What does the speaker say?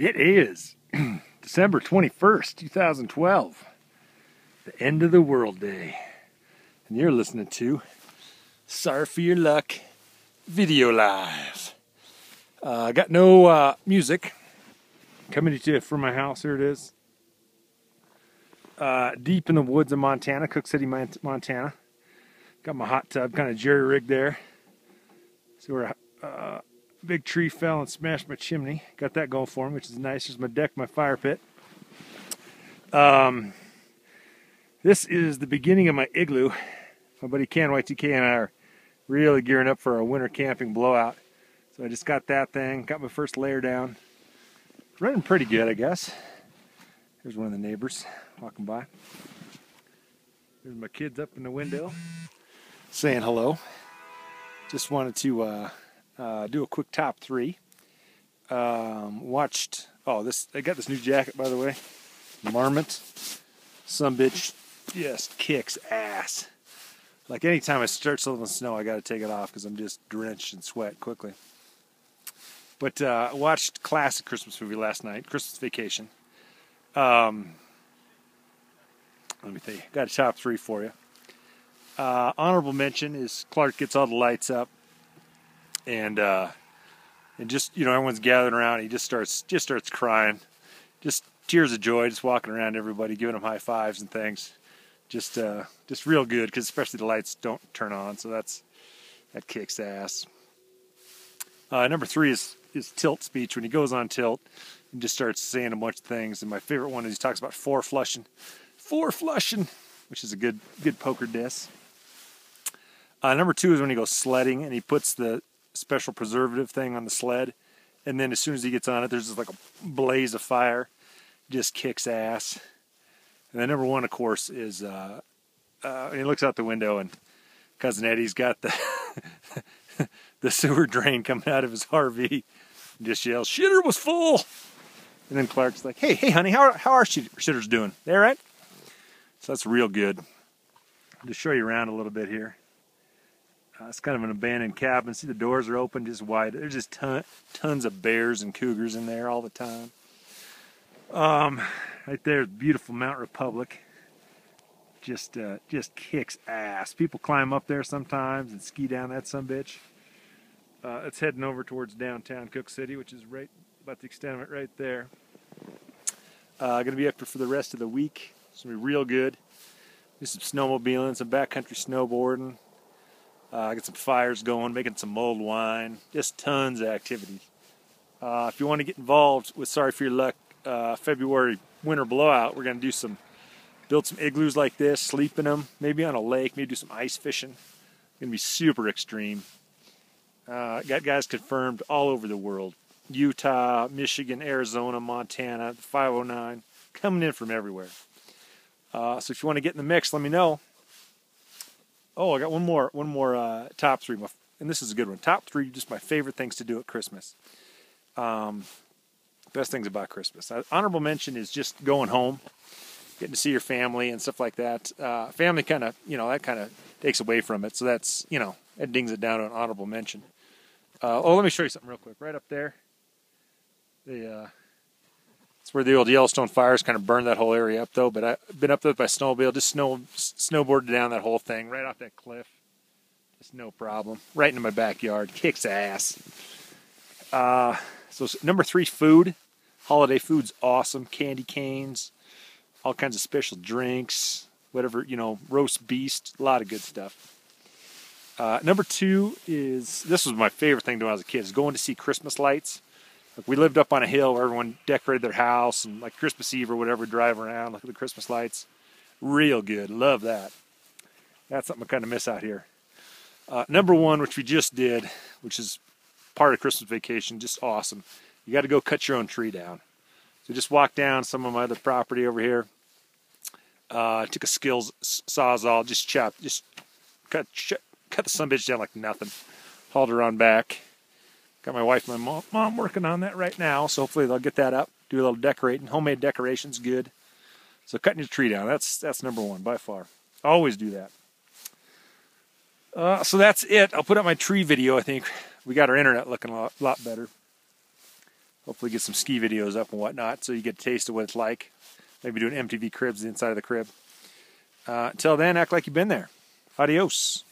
It is December 21st, 2012, the end of the world day. And you're listening to Sorry for Your Luck Video Live. Uh, I got no uh, music coming to you from my house. Here it is. Uh, deep in the woods of Montana, Cooke City, Montana. Got my hot tub kind of jerry rigged there. So we're uh, big tree fell and smashed my chimney. Got that going for me, which is nice. There's my deck, my fire pit. Um, this is the beginning of my igloo. My buddy Ken YTK and I are really gearing up for our winter camping blowout. So I just got that thing, got my first layer down. Running pretty good, I guess. Here's one of the neighbors walking by. There's my kids up in the window saying hello. Just wanted to uh, uh, do a quick top three. Um, watched. Oh, this I got this new jacket by the way. Marmot. Some bitch just kicks ass. Like anytime I start in snow, I got to take it off because I'm just drenched in sweat quickly. But uh, watched classic Christmas movie last night, Christmas Vacation. Um, let me think. Got a top three for you. Uh, honorable mention is Clark gets all the lights up and uh, and just you know everyone's gathering around. He just starts just starts crying, just tears of joy, just walking around everybody, giving them high fives and things. Just uh, just real good because especially the lights don't turn on, so that's that kicks ass. Uh, number three is is tilt speech when he goes on tilt and just starts saying a bunch of things. And my favorite one is he talks about four flushing, four flushing, which is a good good poker diss. Uh, number two is when he goes sledding and he puts the special preservative thing on the sled. And then as soon as he gets on it, there's just like a blaze of fire. Just kicks ass. And then number one, of course, is uh, uh, he looks out the window and cousin Eddie's got the the sewer drain coming out of his RV. And just yells, "Shitter was full!" And then Clark's like, "Hey, hey, honey, how how are shitters doing? They all right?" So that's real good. I'll just show you around a little bit here. Uh, it's kind of an abandoned cabin. See, the doors are open just wide. There's just ton, tons of bears and cougars in there all the time. Um, right there, beautiful Mount Republic. Just, uh, just kicks ass. People climb up there sometimes and ski down that some bitch. Uh, it's heading over towards downtown Cooke City, which is right about the extent of it right there. Uh, to be up for the rest of the week. It's to be real good. Do some snowmobiling, some backcountry snowboarding, uh, get some fires going, making some mulled wine, just tons of activities. Uh, if you want to get involved with Sorry for Your Luck uh, February winter blowout, we're going to do some, build some igloos like this, sleep in them, maybe on a lake, maybe do some ice fishing. Going to be super extreme. Uh, got guys confirmed all over the world Utah, Michigan, Arizona, Montana, 509, coming in from everywhere. Uh, so if you want to get in the mix, let me know. Oh, I got one more. One more uh, top three, and this is a good one. Top three, just my favorite things to do at Christmas. Um, best things about Christmas. Uh, honorable mention is just going home, getting to see your family and stuff like that. Uh, family kind of, you know, that kind of takes away from it. So that's, you know, that dings it down to an honorable mention. Uh, oh, let me show you something real quick. Right up there, the uh, it's where the old Yellowstone fires kind of burned that whole area up, though. But I've been up there by snowmobile, just snow snowboarded down that whole thing right off that cliff. Just no problem. Right into my backyard. Kicks ass. Uh, so number three, food. Holiday food's awesome. Candy canes, all kinds of special drinks, whatever you know, roast beast, a lot of good stuff. Uh, number two is this was my favorite thing to when I was a kid is going to see Christmas lights. Like we lived up on a hill where everyone decorated their house and like Christmas Eve or whatever, drive around, look at the Christmas lights. Real good. Love that. That's something I kind of miss out here. Uh, number one, which we just did, which is part of Christmas vacation, just awesome. You got to go cut your own tree down. So just walk down some of my other property over here. Uh, took a skills sawzall, just chop, just cut, cut the sun bitch down like nothing. Hauled her on back Got my wife and my mom, working on that right now, so hopefully they'll get that up. Do a little decorating. Homemade decorations, good. So cutting your tree down, that's that's number one by far. Always do that. Uh, so that's it. I'll put up my tree video. I think we got our internet looking a lot, lot better. Hopefully get some ski videos up and whatnot so you get a taste of what it's like. Maybe doing MTV cribs inside of the crib. Uh, until then, act like you've been there. Adios.